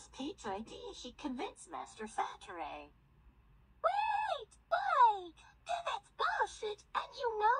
Nora's Pete's idea she convinced Master Saturday. Wait, boy! That's bullshit, and you know